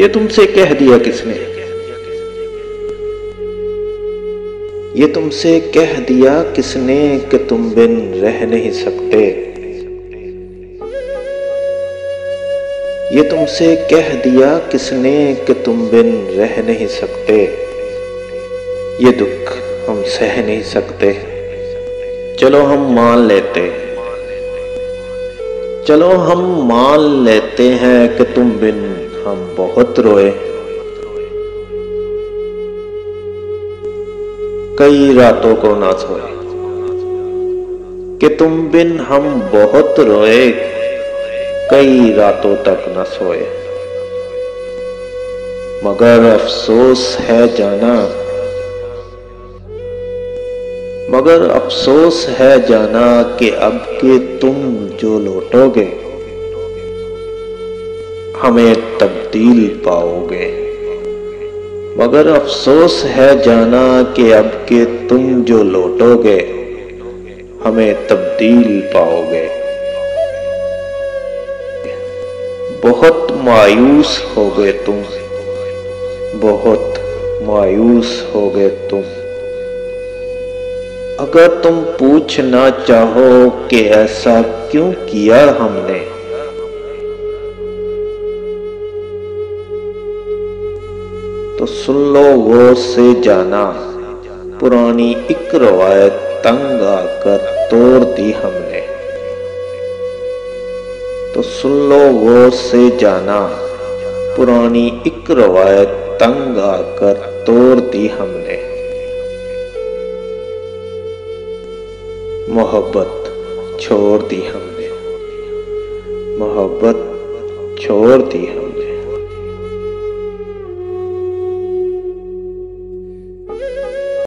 ये तुमसे कह दिया किसने? ये तुमसे कह दिया किसने कि तुम बिन रह नहीं सकते? ये तुमसे कह दिया किसने कि तुम बिन रह नहीं सकते? ये दुख हम सह नहीं सकते। चलो हम मान लेते चलो हम मान लेते हैं कि तुम बिन हम बहुत रोए। कई रातों को ना सोए। कि तुम बिन हम बहुत रोए, कई रातों तक न सोए। मगर अफसोस है जाना। मगर अफसोस है जाना कि अब के तुम जो लौटोगे हमें तब्दील पाओगे। मगर अफसोस है जाना कि अब के तुम जो लौटोगे, हमें तब्दील पाओगे। बहुत मायूस हो गए तुम। बहुत मायूस हो गए तुम। अगर तुम पूछना चाहो कि ऐसा क्यों किया हमने तो सुन लो वो से जाना। पुरानी एक रवायत तंग आकर तोड़ दी हमने। तो सुन लो वो से जाना। पुरानी एक रवायत तंग आकर तोड़ दी हमने। मोहब्बत छोड़ दी हमने। मोहब्बत छोड़ दी हमने।